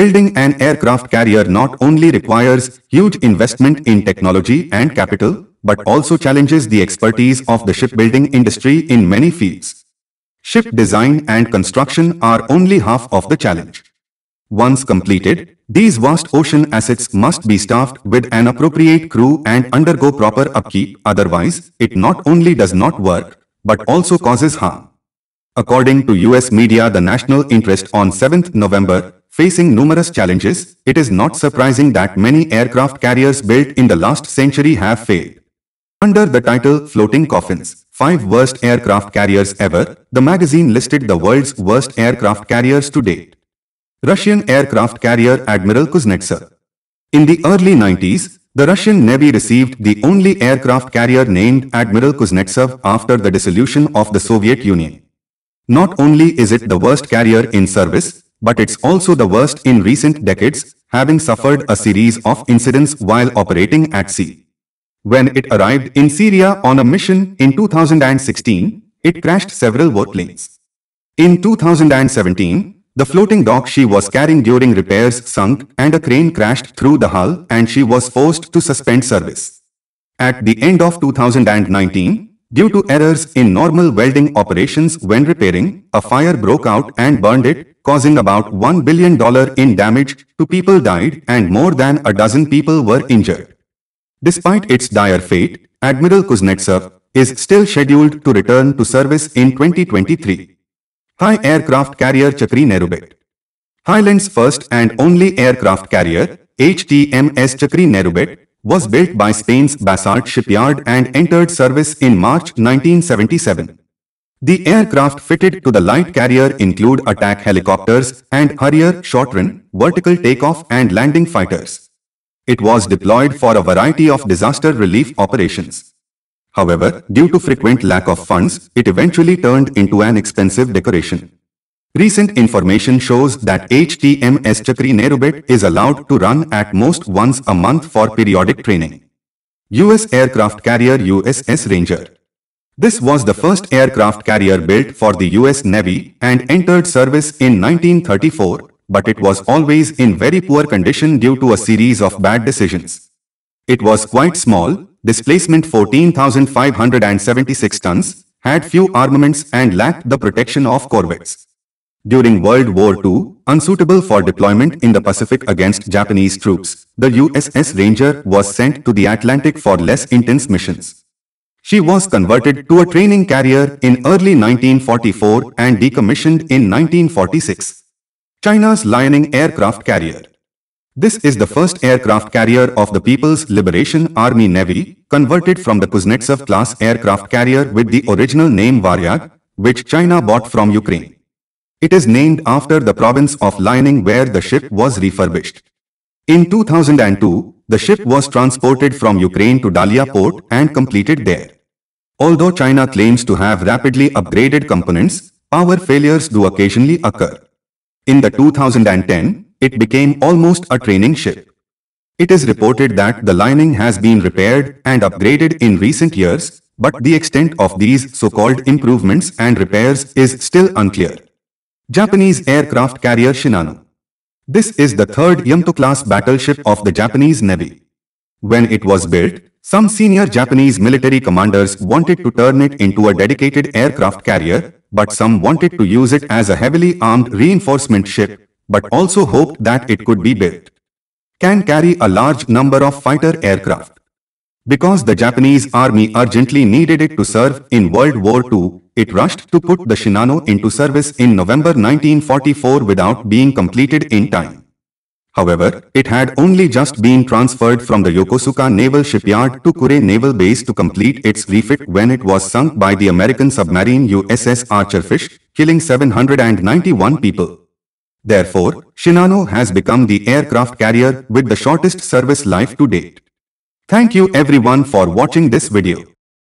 Building an aircraft carrier not only requires huge investment in technology and capital, but also challenges the expertise of the shipbuilding industry in many fields. Ship design and construction are only half of the challenge. Once completed, these vast ocean assets must be staffed with an appropriate crew and undergo proper upkeep, otherwise, it not only does not work, but also causes harm. According to US media the national interest on 7th November, facing numerous challenges, it is not surprising that many aircraft carriers built in the last century have failed. Under the title Floating Coffins, 5 Worst Aircraft Carriers Ever, the magazine listed the world's worst aircraft carriers to date. Russian aircraft carrier Admiral Kuznetsov. In the early 90s, the Russian Navy received the only aircraft carrier named Admiral Kuznetsov after the dissolution of the Soviet Union. Not only is it the worst carrier in service, but it's also the worst in recent decades, having suffered a series of incidents while operating at sea. When it arrived in Syria on a mission in 2016, it crashed several warplanes. In 2017, the floating dock she was carrying during repairs sunk and a crane crashed through the hull and she was forced to suspend service. At the end of 2019, due to errors in normal welding operations when repairing, a fire broke out and burned it, causing about $1 billion in damage, two people died and more than a dozen people were injured. Despite its dire fate, Admiral Kuznetsov is still scheduled to return to service in 2023. Thai aircraft carrier Chakri Naruebet Thailand's first and only aircraft carrier, HTMS Chakri Naruebet, was built by Spain's Bazán shipyard and entered service in March 1977. The aircraft fitted to the light carrier include attack helicopters and Harrier short-run, vertical takeoff and landing fighters. It was deployed for a variety of disaster relief operations. However, due to frequent lack of funds, it eventually turned into an expensive decoration. Recent information shows that HTMS Chakri Naruebet is allowed to run at most once a month for periodic training. U.S. aircraft carrier USS Ranger. This was the first aircraft carrier built for the U.S. Navy and entered service in 1934 but it was always in very poor condition due to a series of bad decisions. It was quite small, displacement 14,576 tons, had few armaments and lacked the protection of corvettes. During World War II, unsuitable for deployment in the Pacific against Japanese troops, the USS Ranger was sent to the Atlantic for less intense missions. She was converted to a training carrier in early 1944 and decommissioned in 1946. China's Liaoning aircraft carrier. This is the first aircraft carrier of the People's Liberation Army Navy, converted from the Kuznetsov class aircraft carrier with the original name Varyag, which China bought from Ukraine. It is named after the province of Liaoning where the ship was refurbished. In 2002, the ship was transported from Ukraine to Dalian port and completed there. Although China claims to have rapidly upgraded components, power failures do occasionally occur. In the 2010, it became almost a training ship. It is reported that the Liaoning has been repaired and upgraded in recent years, but the extent of these so-called improvements and repairs is still unclear. Japanese aircraft carrier Shinano. This is the third Yamato-class battleship of the Japanese Navy. When it was built, some senior Japanese military commanders wanted to turn it into a dedicated aircraft carrier, but some wanted to use it as a heavily armed reinforcement ship, but also hoped that it could be built. Can carry a large number of fighter aircraft. Because the Japanese army urgently needed it to serve in World War II, it rushed to put the Shinano into service in November 1944 without being completed in time. However, it had only just been transferred from the Yokosuka Naval Shipyard to Kure Naval Base to complete its refit when it was sunk by the American submarine USS Archerfish, killing 791 people. Therefore, Shinano has become the aircraft carrier with the shortest service life to date. Thank you everyone for watching this video.